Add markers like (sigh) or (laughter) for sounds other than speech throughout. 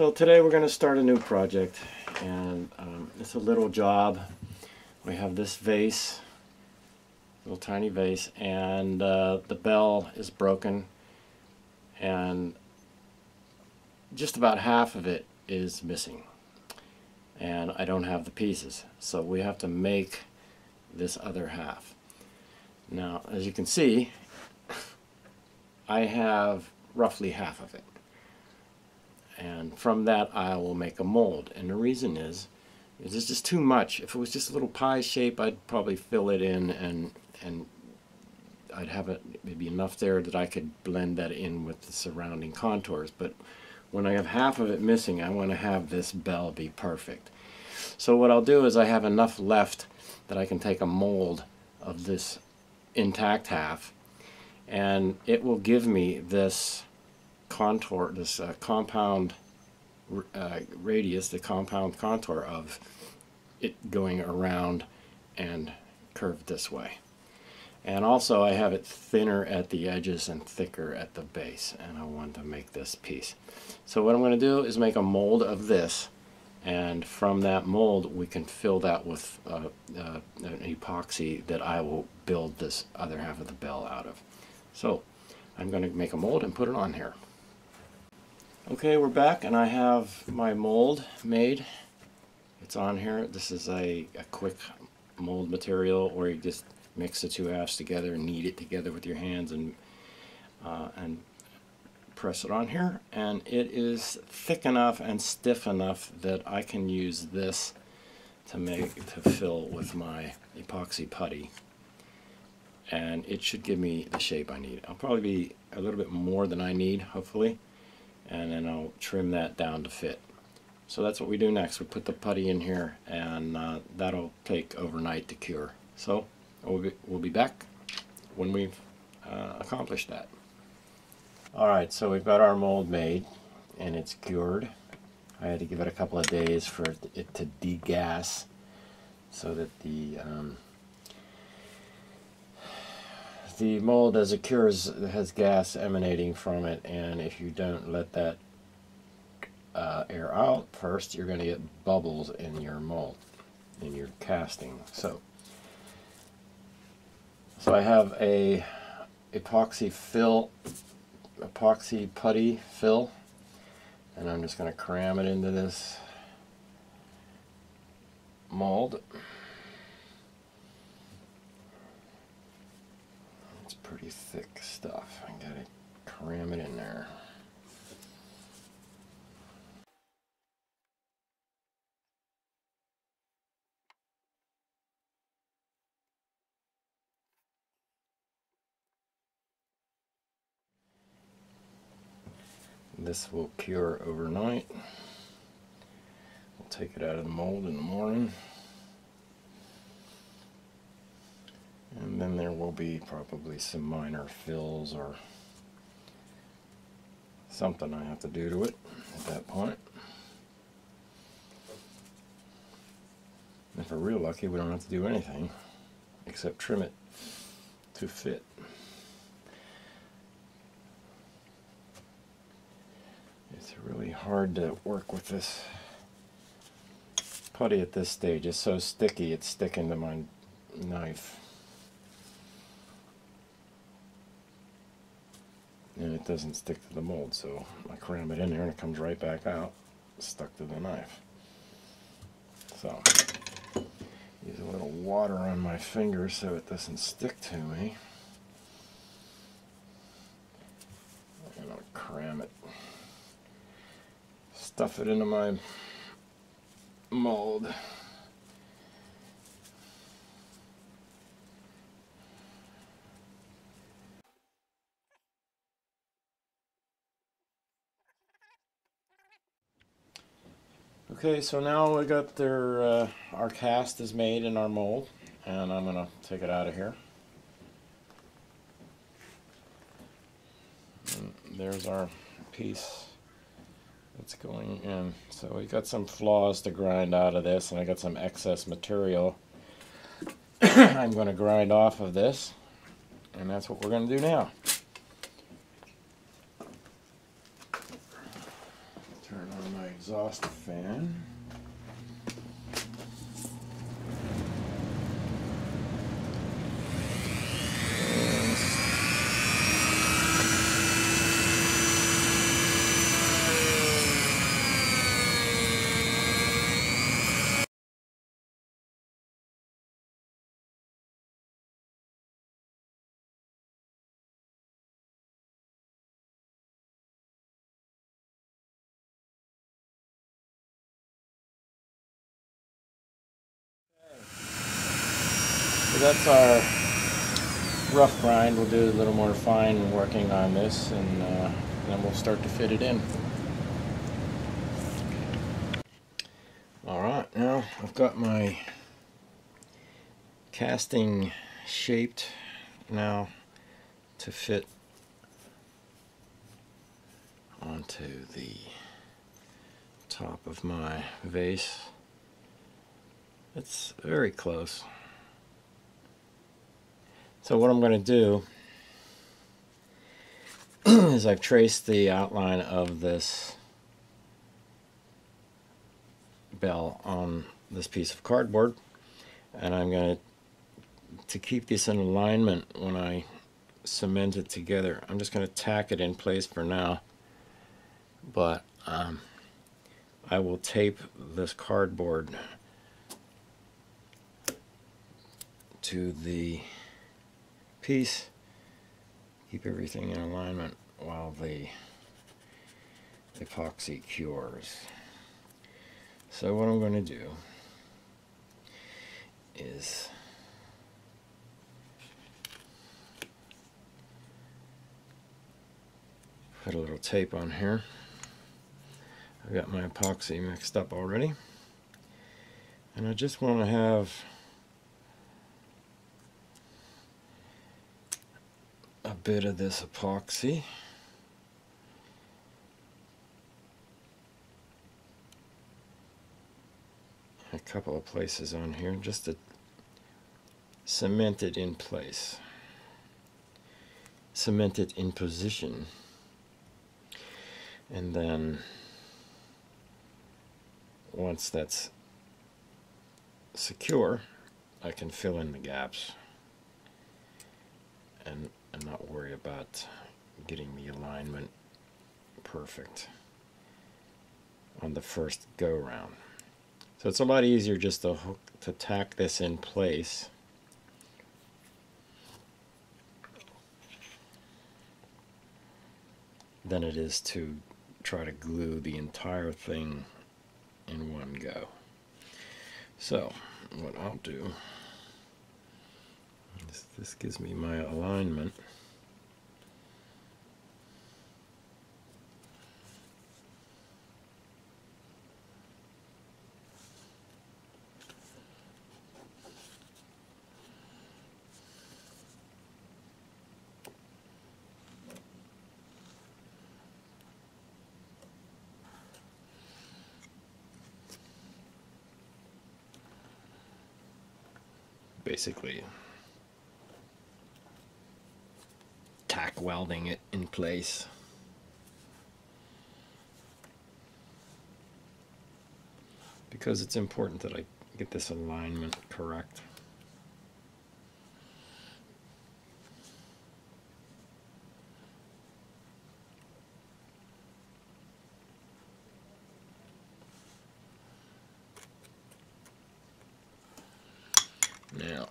So today we're going to start a new project and um, it's a little job. We have this vase, little tiny vase, and uh, the bell is broken and just about half of it is missing and I don't have the pieces so we have to make this other half. Now as you can see I have roughly half of it and from that I will make a mold. And the reason is is it's just too much. If it was just a little pie shape I'd probably fill it in and and I'd have it maybe enough there that I could blend that in with the surrounding contours. But when I have half of it missing I want to have this bell be perfect. So what I'll do is I have enough left that I can take a mold of this intact half and it will give me this contour, this uh, compound uh, radius, the compound contour of it going around and curved this way. And also I have it thinner at the edges and thicker at the base and I want to make this piece. So what I'm going to do is make a mold of this and from that mold we can fill that with uh, uh, an epoxy that I will build this other half of the bell out of. So I'm going to make a mold and put it on here. Okay, we're back and I have my mold made. It's on here. This is a, a quick mold material where you just mix the two halves together and knead it together with your hands and uh, and press it on here and it is thick enough and stiff enough that I can use this to make to fill with my epoxy putty and it should give me the shape I need. I'll probably be a little bit more than I need hopefully and then I'll trim that down to fit. So that's what we do next. We put the putty in here and uh, that'll take overnight to cure. So we'll be, we'll be back when we've uh, accomplished that. Alright, so we've got our mold made and it's cured. I had to give it a couple of days for it to degas so that the um, the mold as it cures has gas emanating from it and if you don't let that uh, air out first you're going to get bubbles in your mold in your casting so so I have a epoxy fill epoxy putty fill and I'm just going to cram it into this mold. It's thick stuff. I gotta cram it in there. This will cure overnight. We'll take it out of the mold in the morning. And then there will be probably some minor fills or something I have to do to it at that point. If we're real lucky, we don't have to do anything except trim it to fit. It's really hard to work with this putty at this stage. It's so sticky, it's sticking to my knife. And it doesn't stick to the mold, so I cram it in there and it comes right back out, stuck to the knife. So, use a little water on my finger so it doesn't stick to me. And I'll cram it stuff it into my mold. Okay, so now we got their uh, our cast is made in our mold, and I'm gonna take it out of here. And there's our piece that's going in. So we got some flaws to grind out of this, and I got some excess material (coughs) I'm going to grind off of this, and that's what we're going to do now. Turn on my exhaust fan. So that's our rough grind. We'll do a little more fine working on this and uh, then we'll start to fit it in. Alright, now I've got my casting shaped now to fit onto the top of my vase. It's very close. So what I'm going to do (clears throat) is I've traced the outline of this bell on this piece of cardboard and I'm going to to keep this in alignment when I cement it together I'm just going to tack it in place for now but um, I will tape this cardboard to the piece keep everything in alignment while the epoxy cures so what I'm going to do is put a little tape on here. I've got my epoxy mixed up already. And I just want to have a bit of this epoxy. a couple of places on here just to cement it in place. Cement it in position. And then once that's secure I can fill in the gaps and, and not worry about getting the alignment perfect on the first go round. So it's a lot easier just to hook to tack this in place. than it is to try to glue the entire thing in one go. So what I'll do is this gives me my alignment. basically tack welding it in place. Because it's important that I get this alignment correct. Now,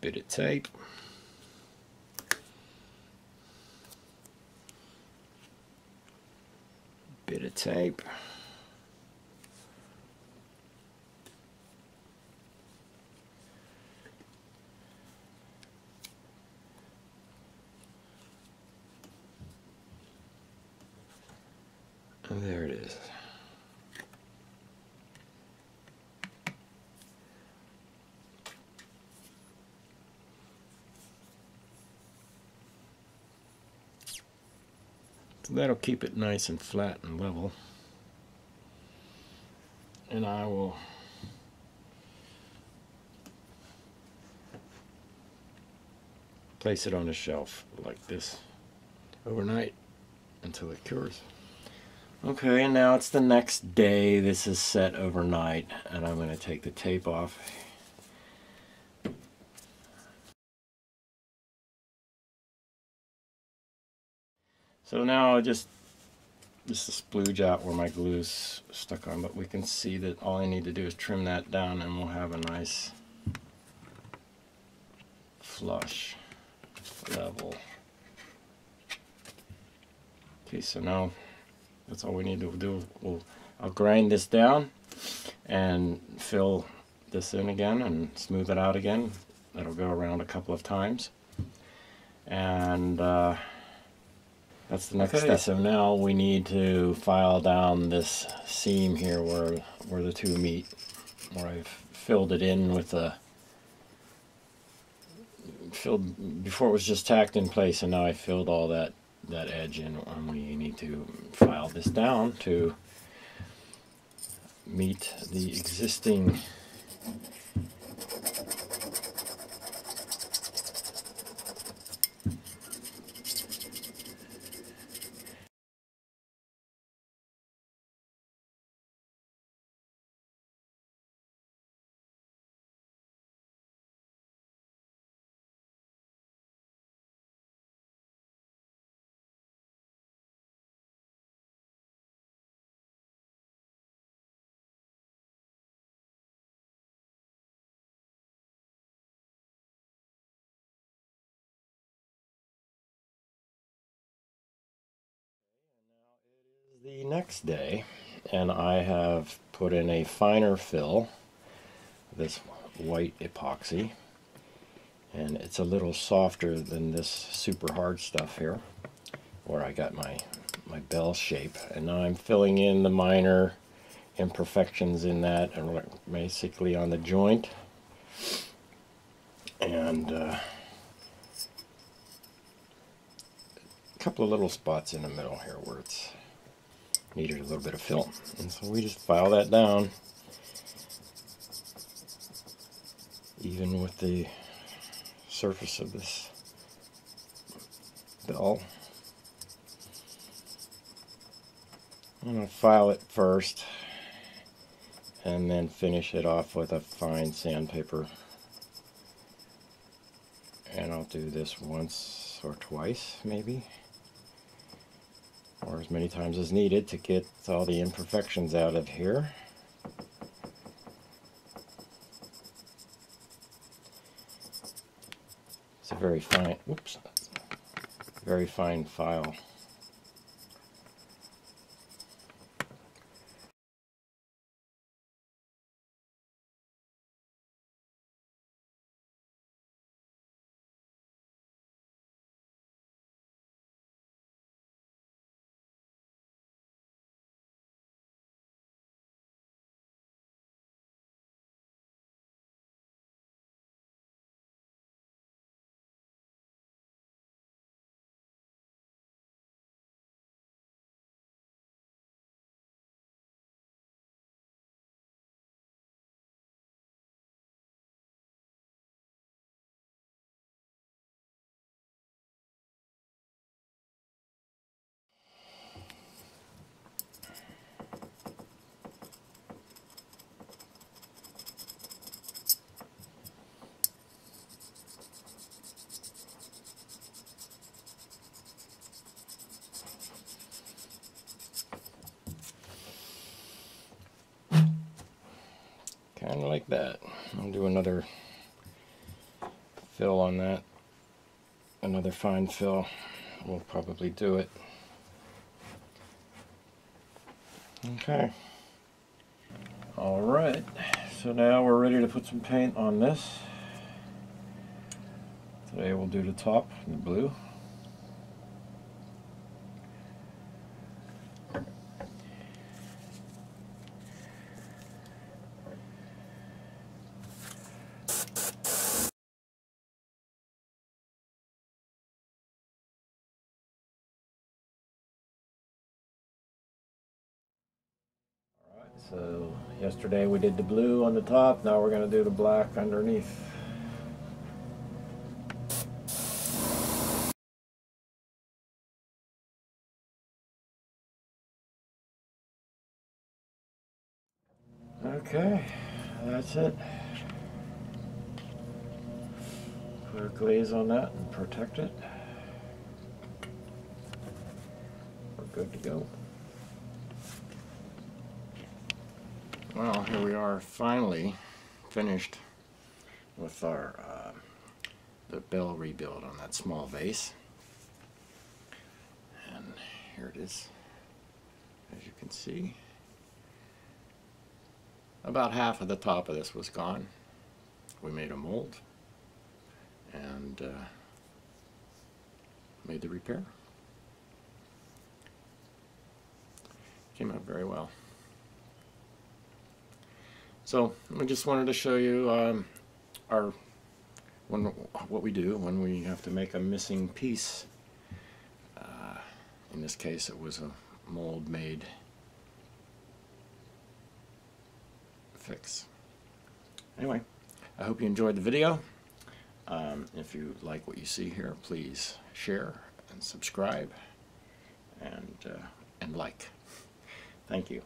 bit of tape. Bit of tape. And there it is. That'll keep it nice and flat and level. And I will place it on a shelf like this overnight until it cures. Okay, and now it's the next day. This is set overnight, and I'm going to take the tape off. So now I just just a splooge out where my glue's stuck on, but we can see that all I need to do is trim that down and we'll have a nice flush level. Okay, so now that's all we need to do. We'll, I'll grind this down and fill this in again and smooth it out again. That'll go around a couple of times. And uh, that's the next okay, step. So now we need to file down this seam here where where the two meet, where I've filled it in with a filled before it was just tacked in place, and now I filled all that that edge in. And we need to file this down to meet the existing the next day and I have put in a finer fill this white epoxy and it's a little softer than this super hard stuff here where I got my my bell shape. And now I'm filling in the minor imperfections in that and basically on the joint. And uh, a couple of little spots in the middle here where it's needed a little bit of fill. And so we just file that down even with the surface of this bell. I'm going to file it first and then finish it off with a fine sandpaper. And I'll do this once or twice maybe or as many times as needed to get all the imperfections out of here. It's a very fine, whoops, very fine file. kind of like that. I'll do another fill on that. Another fine fill. We'll probably do it. Okay. Alright, so now we're ready to put some paint on this. Today we'll do the top, the blue. So yesterday we did the blue on the top, now we're going to do the black underneath. Okay, that's it. Put a glaze on that and protect it. We're good to go. Well, here we are finally finished with our uh, the bell rebuild on that small vase. And here it is, as you can see. About half of the top of this was gone. We made a mold and uh, made the repair. Came out very well. So we just wanted to show you um, our when what we do when we have to make a missing piece. Uh, in this case, it was a mold made fix. Anyway, I hope you enjoyed the video. Um, if you like what you see here, please share and subscribe and uh, and like. Thank you.